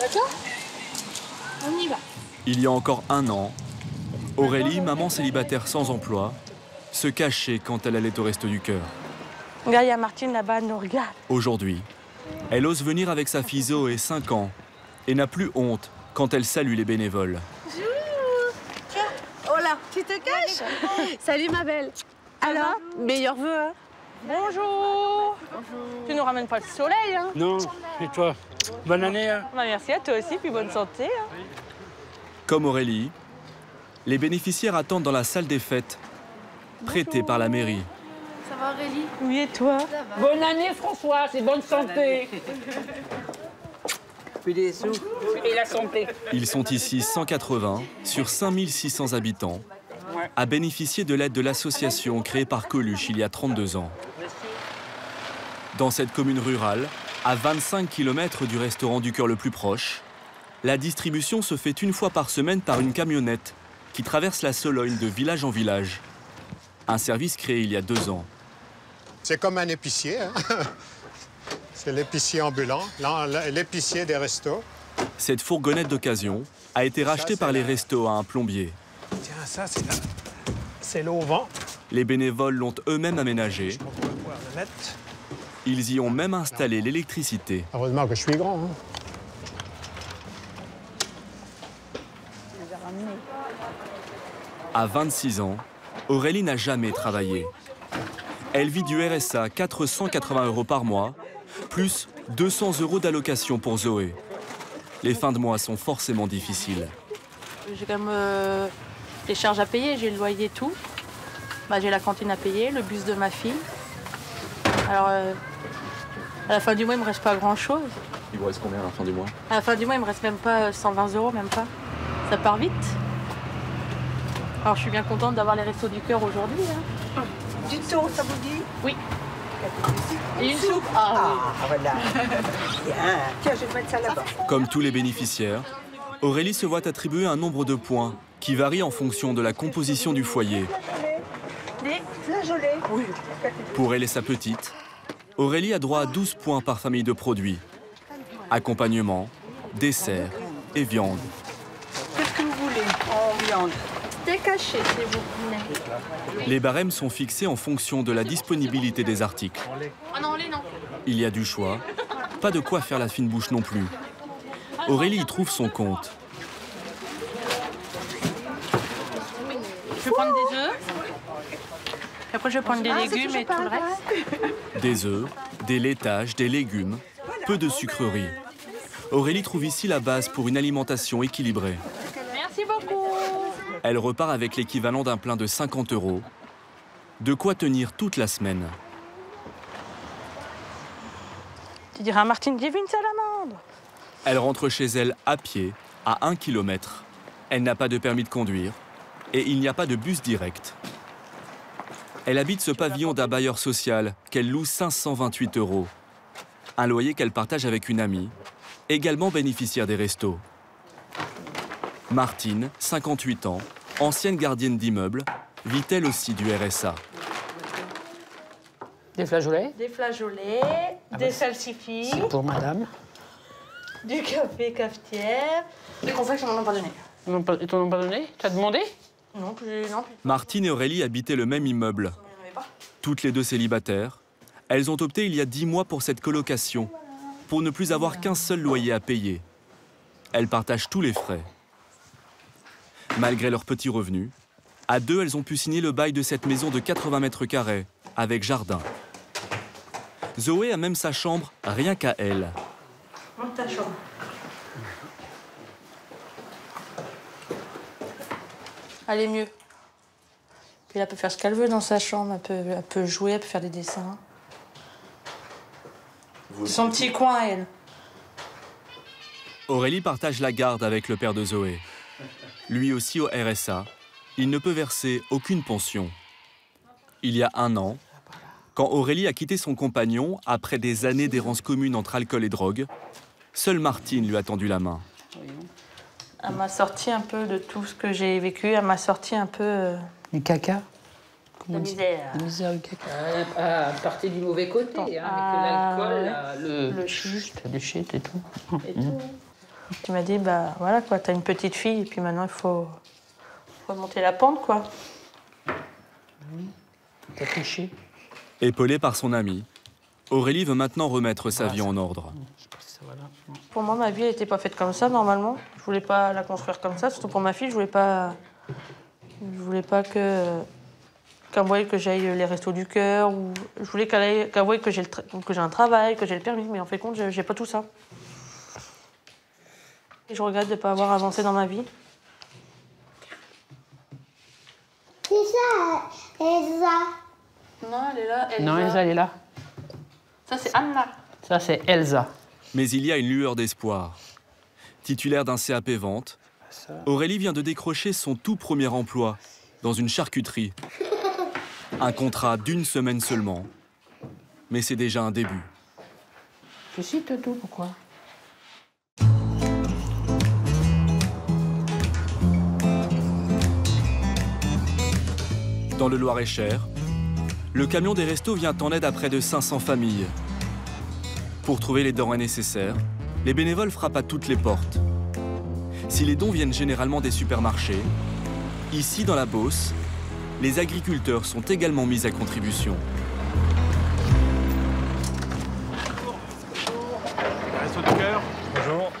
D'accord On y va. Il y a encore un an, Aurélie, maman célibataire sans emploi, se cachait quand elle allait au Resto du Cœur. Regarde, il y a Martine là-bas, elle nous regarde. Aujourd'hui, elle ose venir avec sa fille Zoé, 5 ans, et n'a plus honte quand elle salue les bénévoles. Oh là, tu te caches Salut ma belle. Alors, meilleurs vœux. Hein Bonjour. Tu nous ramènes pas le soleil, hein Non, et toi Bonne année. hein Bah, Merci à toi aussi, puis bonne santé. hein. Comme Aurélie, les bénéficiaires attendent dans la salle des fêtes, prêtée par la mairie. Ça va Aurélie? Oui, et toi? Bonne année François, c'est bonne santé. Puis des sous. Et la santé. Ils sont ici 180 sur 5600 habitants à bénéficier de l'aide de l'association créée par Coluche il y a 32 ans. Dans cette commune rurale, à 25 km du restaurant du cœur le plus proche, la distribution se fait une fois par semaine par une camionnette qui traverse la Sologne de village en village. Un service créé il y a deux ans. C'est comme un épicier. hein. C'est l'épicier ambulant, l'épicier des restos. Cette fourgonnette d'occasion a été rachetée par les la- restos à un plombier. Tiens, ça, c'est la- l'eau au vent. Les bénévoles l'ont eux-mêmes aménagé. On va pouvoir le mettre. Ils y ont même installé l'électricité. Heureusement que je suis grand. hein. À 26 ans, Aurélie n'a jamais travaillé. Elle vit du RSA 480 euros par mois, plus 200 euros d'allocation pour Zoé. Les fins de mois sont forcément difficiles. J'ai quand même euh, les charges à payer, j'ai le loyer et tout. Bah, j'ai la cantine à payer, le bus de ma fille. Alors, euh, à la fin du mois, il me reste pas grand-chose. Il vous reste combien à la fin du mois? À la fin du mois, il me reste même pas euh, 120 euros, même pas. Ça part vite. Alors, je suis bien contente d'avoir les restos du cœur aujourd'hui. hein. Du tout, ça vous dit? Oui. Et une soupe Ah, oui. Ah, voilà. Bien. Tiens, je vais te mettre ça là-bas. Comme tous les bénéficiaires, Aurélie se voit attribuer un nombre de points qui varie en fonction de la composition du foyer. Oui. Pour elle et sa petite, Aurélie a droit à 12 points par famille de produits. Accompagnement, dessert et viande. Qu'est-ce que vous voulez En viande? Steak haché, s'il vous plaît. Les barèmes sont fixés en fonction de la disponibilité des articles. Ah non, les non. Il y a du choix, pas de quoi faire la fine bouche non plus. Aurélie y trouve son compte. Je vais prendre des œufs. Et après, je vais prendre des légumes et tout le reste. Des œufs, des laitages, des légumes, peu de sucreries. Aurélie trouve ici la base pour une alimentation équilibrée. Merci beaucoup. Elle repart avec l'équivalent d'un plein de 50 euros. De quoi tenir toute la semaine. Tu diras à Martine, j'ai vu une salamandre. Elle rentre chez elle à pied, à 1 km. Elle n'a pas de permis de conduire et il n'y a pas de bus direct. Elle habite ce pavillon d'un bailleur social qu'elle loue 528 euros. Un loyer qu'elle partage avec une amie, également bénéficiaire des restos. Martine, 58 ans, ancienne gardienne d'immeuble, vit elle aussi du RSA. Des flageolets? Des flageolets, des salsifis, pour madame. du café cafetière. Des confections, on m'en a pas donné. Ils t'en ont pas donné? T'as demandé? Non, plus, non, plus. Martine et Aurélie habitaient le même immeuble. Toutes les deux célibataires, elles ont opté il y a dix mois pour cette colocation, pour ne plus avoir qu'un seul loyer à payer. Elles partagent tous les frais. Malgré leurs petits revenus, à deux, elles ont pu signer le bail de cette maison de 80 mètres carrés, avec jardin. Zoé a même sa chambre rien qu'à elle. Monte ta chambre. Elle est mieux. Puis elle peut faire ce qu'elle veut dans sa chambre. Elle peut, elle peut jouer, elle peut faire des dessins. Son petit coin, elle. Aurélie partage la garde avec le père de Zoé. Lui aussi au RSA, il ne peut verser aucune pension. Il y a un an, quand Aurélie a quitté son compagnon après des années d'errance commune entre alcool et drogue, seule Martine lui a tendu la main. Elle m'a sorti un peu de tout ce que j'ai vécu. Elle m'a sorti un peu euh, Du caca? De Comment dit? misère. La misère du caca. À partir du mauvais côté, hein, Ah, avec l'alcool, ouais. là, le, Le shit le shit et tout. et tout. Tu m'as dit, bah voilà quoi, t'as une petite fille et puis maintenant il faut remonter la pente quoi. T'as triché. Épaulée par son ami, Aurélie veut maintenant remettre sa vie en ordre. Ça va là. Pour moi, ma vie n'était pas faite comme ça normalement. Je voulais pas la construire comme ça, surtout pour ma fille. Je voulais pas, je voulais pas que qu'elle voie que j'aille les restos du cœur ou je voulais qu'elle aille- qu'elle voie que j'ai le tra- que j'ai un travail, que j'ai le permis. Mais en fait, compte, j'ai pas tout ça. Et je regrette de pas avoir avancé dans ma vie. C'est ça, Elsa. Non, elle est là. Non, Elsa, elle est là. Ça, c'est Anna. Ça, c'est Elsa. Mais il y a une lueur d'espoir. Titulaire d'un CAP vente, Aurélie vient de décrocher son tout premier emploi dans une charcuterie. Un contrat d'une semaine seulement. Mais c'est déjà un début. Je cite tout, pourquoi? Dans le Loir-et-Cher, le camion des restos vient en aide à près de 500 familles. Pour trouver les denrées nécessaires, les bénévoles frappent à toutes les portes. Si les dons viennent généralement des supermarchés, ici dans la Beauce, les agriculteurs sont également mis à contribution.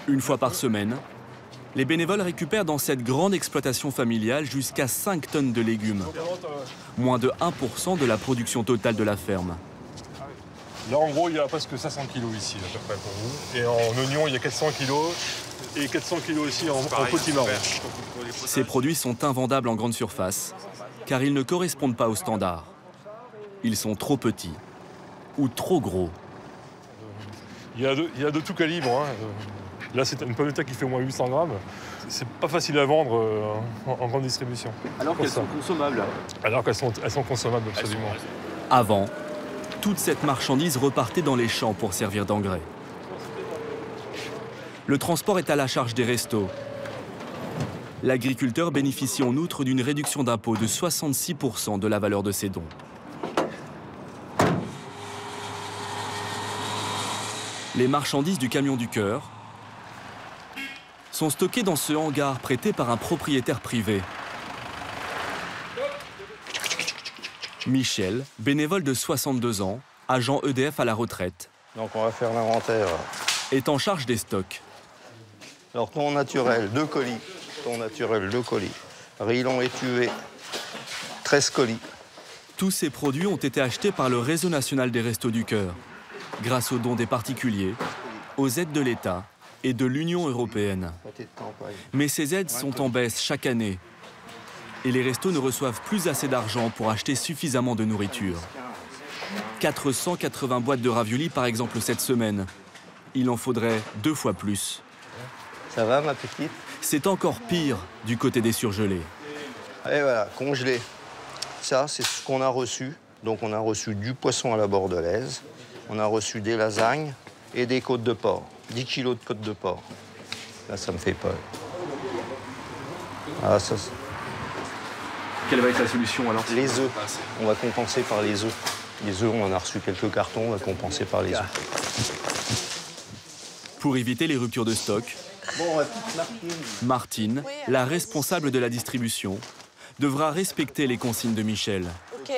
Une fois par semaine, les bénévoles récupèrent dans cette grande exploitation familiale jusqu'à 5 tonnes de légumes, moins de 1% de la production totale de la ferme. Là, en gros, il y a presque 500 kilos ici, à peu près pour vous. Et en oignon, il y a 400 kilos. Et 400 kilos aussi en, en potimarron. Ces produits sont invendables en grande surface, car ils ne correspondent pas aux standards. Ils sont trop petits ou trop gros. Il y a de, il y a de tout calibre. hein. Là, c'est une pomme de terre qui fait au moins 800 grammes. C'est pas facile à vendre euh, en, en grande distribution. Alors qu'elles sont consommables. Alors qu'elles sont, elles sont consommables, absolument. Avant, toute cette marchandise repartait dans les champs pour servir d'engrais. Le transport est à la charge des restos. L'agriculteur bénéficie en outre d'une réduction d'impôt de 66% de la valeur de ses dons. Les marchandises du camion du cœur sont stockées dans ce hangar prêté par un propriétaire privé. Michel, bénévole de 62 ans, agent EDF à la retraite, Donc on va faire l'inventaire. est en charge des stocks. Alors ton naturel, 2 colis. Ton naturel, 2 colis. Rilon étuvé, 13 colis. Tous ces produits ont été achetés par le Réseau national des Restos du Cœur, grâce aux dons des particuliers, aux aides de l'État et de l'Union européenne. Mais ces aides sont en baisse chaque année. Et les restos ne reçoivent plus assez d'argent pour acheter suffisamment de nourriture. 480 boîtes de raviolis par exemple cette semaine. Il en faudrait deux fois plus. Ça va ma petite? C'est encore pire du côté des surgelés. Et voilà, congelé. Ça, c'est ce qu'on a reçu. Donc on a reçu du poisson à la bordelaise. On a reçu des lasagnes et des côtes de porc. 10 kilos de côtes de porc. Là, ça me fait peur. Ah, ça, c'est- Quelle va être la solution alors les œufs. On va compenser par les œufs. Les œufs, on en a reçu quelques cartons, on va compenser par les œufs. Pour éviter les ruptures de stock, Martine. La responsable de la distribution, devra respecter les consignes de Michel. Ok,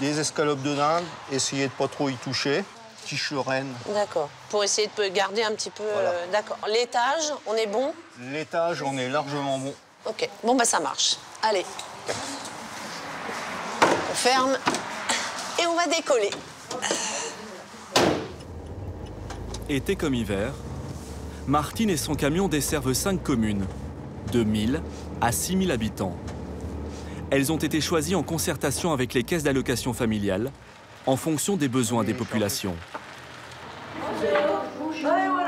Des escalopes de dinde, essayez de pas trop y toucher. Quiche reine. d'accord. Pour essayer de garder un petit peu. Voilà. euh, d'accord. L'étage, on est bon? L'étage, on est largement bon. Ok. Bon, bah ça marche. Allez. Ferme. Et on va décoller. Été comme hiver, Martine et son camion desservent cinq communes, de 1000 à 6000 habitants. Elles ont été choisies en concertation avec les caisses d'allocation familiale, en fonction des besoins des populations.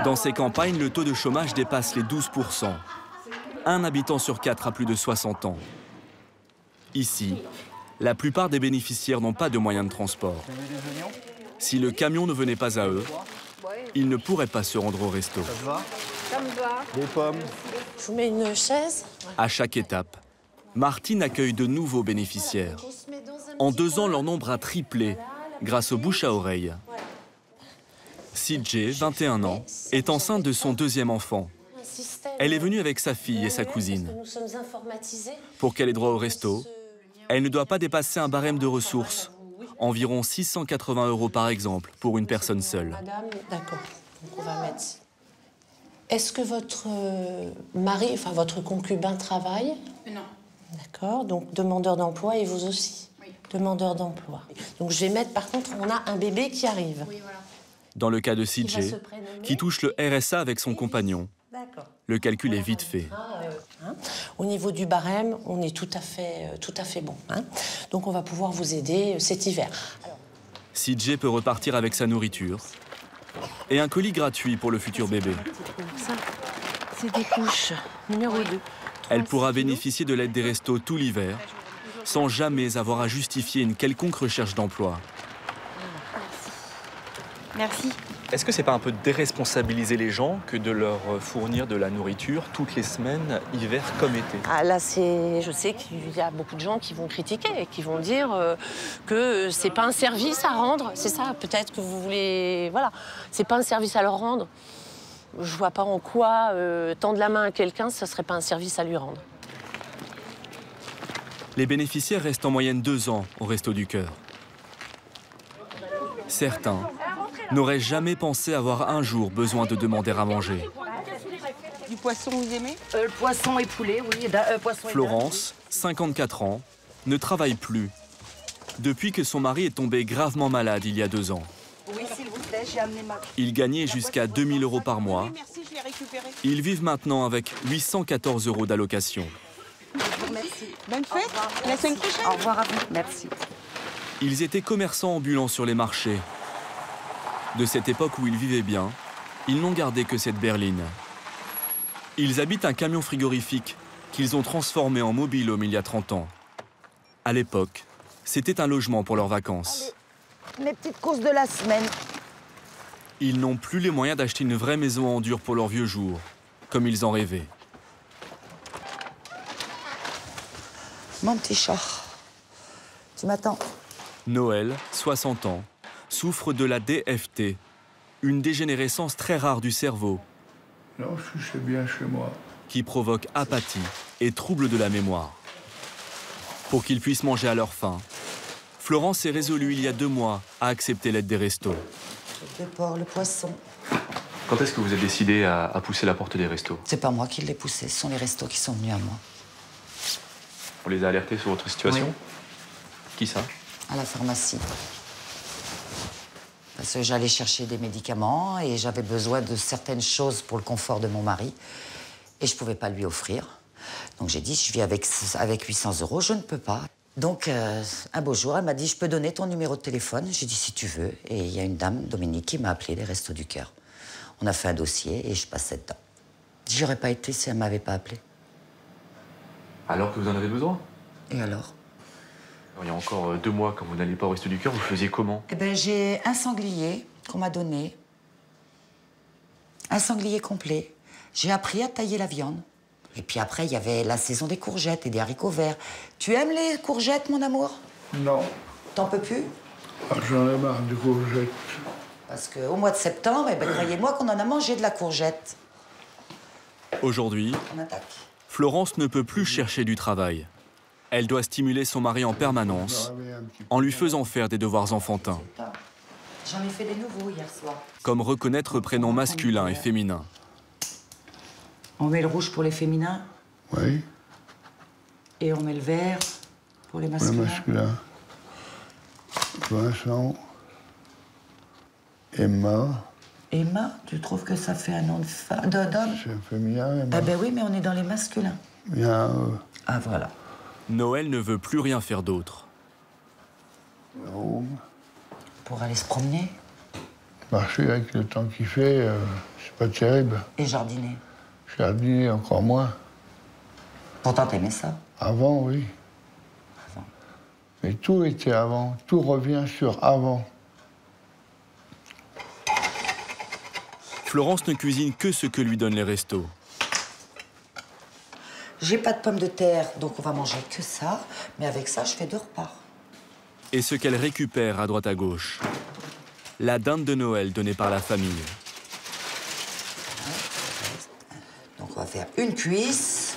Dans ces campagnes, le taux de chômage dépasse les 12%. Un habitant sur quatre a plus de 60 ans. Ici, la plupart des bénéficiaires n'ont pas de moyens de transport. Si le camion ne venait pas à eux, ils ne pourraient pas se rendre au resto. Des pommes. Je vous mets une chaise. À chaque étape, Martine accueille de nouveaux bénéficiaires. En deux ans, leur nombre a triplé grâce aux bouches à oreille. CJ, 21 ans, est enceinte de son deuxième enfant. Elle est venue avec sa fille et sa cousine. Pour qu'elle ait droit au resto, elle ne doit pas dépasser un barème de ressources, environ 680 euros par exemple pour une personne seule. Madame, d'accord. Donc on va mettre. Est-ce que votre euh, mari, enfin votre concubin travaille? Non. D'accord. Donc demandeur d'emploi et vous aussi? Demandeur d'emploi. Donc je vais mettre, par contre, on a un bébé qui arrive. Oui, voilà. Dans le cas de CJ, qui touche le RSA avec son compagnon, D'accord. le calcul est vite fait. Ah, euh, hein. Au niveau du barème, on est tout à fait, euh, tout à fait bon. hein. Donc on va pouvoir vous aider euh, cet hiver. Alors, CJ peut repartir avec sa nourriture et un colis gratuit pour le futur bébé. ça, c'est des couches. Numéro 2. Elle pourra bénéficier de l'aide des restos tout l'hiver, sans jamais avoir à justifier une quelconque recherche d'emploi. Merci. Est-ce que c'est pas un peu déresponsabiliser les gens que de leur fournir de la nourriture toutes les semaines, hiver comme été? Ah, là, c'est, je sais qu'il y a beaucoup de gens qui vont critiquer et qui vont dire euh, que c'est pas un service à rendre. C'est ça, peut-être que vous voulez. Voilà, c'est pas un service à leur rendre. Je vois pas en quoi euh, tendre la main à quelqu'un, ce serait pas un service à lui rendre. Les bénéficiaires restent en moyenne deux ans au Resto du Cœur. Certains n'auraient jamais pensé avoir un jour besoin de demander à manger. Du poisson, vous aimez Euh, le poisson et poulet, oui. da- euh, poisson et Florence, 54 ans, ne travaille plus depuis que son mari est tombé gravement malade il y a deux ans. Oui, s'il vous plaît, j'ai amené ma... Il gagnait jusqu'à 2000 euros par mois. Merci, je l'ai récupéré. Ils vivent maintenant avec 814 euros d'allocation. Merci. Bonne fête. La semaine prochaine. Au revoir à vous. Merci. Ils étaient commerçants ambulants sur les marchés. De cette époque où ils vivaient bien, ils n'ont gardé que cette berline. Ils habitent un camion frigorifique qu'ils ont transformé en mobil-home il y a 30 ans. À l'époque, c'était un logement pour leurs vacances. Les petites courses de la semaine. Ils n'ont plus les moyens d'acheter une vraie maison en dur pour leurs vieux jours, comme ils en rêvaient. Mon petit chat. Tu m'attends Noël, 60 ans, souffre de la DFT, une dégénérescence très rare du cerveau Non, je suis bien chez moi. qui provoque apathie et troubles de la mémoire. Pour qu'ils puissent manger à leur faim, Florence est résolue il y a deux mois à accepter l'aide des restos. Le porc, le poisson. Quand est-ce que vous avez décidé à, à pousser la porte des restos? C'est pas moi qui l'ai poussé, ce sont les restos qui sont venus à moi. On les a alertés sur votre situation? Oui. Qui ça? À la pharmacie. Parce que j'allais chercher des médicaments et j'avais besoin de certaines choses pour le confort de mon mari. Et je pouvais pas lui offrir. Donc j'ai dit, je vis avec, avec 800 euros, je ne peux pas. Donc euh, un beau jour, elle m'a dit, je peux donner ton numéro de téléphone J'ai dit, si tu veux. Et il y a une dame, Dominique, qui m'a appelé les Restos du Cœur. On a fait un dossier et je passais dedans. J'aurais pas été si elle m'avait pas appelé. Alors que vous en avez besoin? Et alors? Il y a encore euh, deux mois, quand vous n'alliez pas au Resto du Cœur, vous faisiez comment? Eh ben, j'ai un sanglier qu'on m'a donné. Un sanglier complet. J'ai appris à tailler la viande. Et puis après, il y avait la saison des courgettes et des haricots verts. Tu aimes les courgettes, mon amour? Non, T'en peux plus? Ah, j'en ai marre du courgette. Parce qu'au mois de septembre, eh ben, croyez-moi qu'on en a mangé de la courgette. Aujourd'hui, On attaque. Florence ne peut plus chercher du travail. Elle doit stimuler son mari en permanence en lui faisant faire des devoirs enfantins, J'en ai fait des nouveaux hier soir. comme reconnaître prénoms masculins et féminins. On met le rouge pour les féminins Oui, et on met le vert pour les le masculins. masculin. Vincent, Emma, Emma, tu trouves que ça fait un nom de de- d'homme? C'est féminin, Emma. Ah ben oui, mais on est dans les masculins. Bien, euh, Ah voilà. Noël ne veut plus rien faire d'autre. Pour aller se promener Marcher avec le temps qu'il fait, euh, c'est pas terrible. et jardiner. Jardiner, encore moins. Pourtant, t'aimais ça. Avant, oui. Avant. Mais tout était avant. Tout revient sur avant. Florence ne cuisine que ce que lui donnent les restos. J'ai pas de pommes de terre, donc on va manger que ça. Mais avec ça, je fais deux repas. et ce qu'elle récupère à droite à gauche. La dinde de Noël donnée par la famille. faire une cuisse.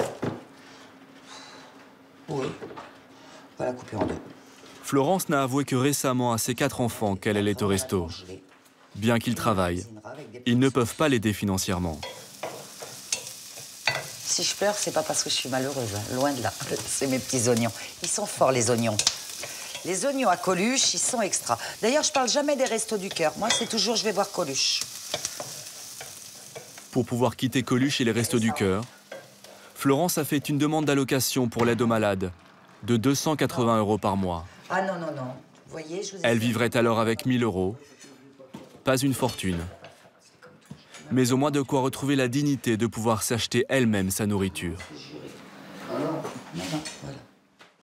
Oui. Voilà, couper en deux. Florence n'a avoué que récemment à ses quatre enfants qu'elle allait au resto. Bien qu'ils travaillent, ils ne peuvent pas l'aider financièrement. Si je pleure, c'est pas parce que je suis malheureuse, hein, loin de là. C'est mes petits oignons. Ils sont forts, les oignons. Les oignons à Coluche, ils sont extra. D'ailleurs, je parle jamais des restos du cœur. Moi, c'est toujours je vais voir Coluche. Pour pouvoir quitter Coluche et les Restos du Cœur, Florence a fait une demande d'allocation pour l'aide aux malades de 280 euros par mois. Ah non, non, non. Vous voyez, je vous ai Elle vivrait alors avec 1000 euros. Pas une fortune. Mais au moins de quoi retrouver la dignité de pouvoir s'acheter elle-même sa nourriture.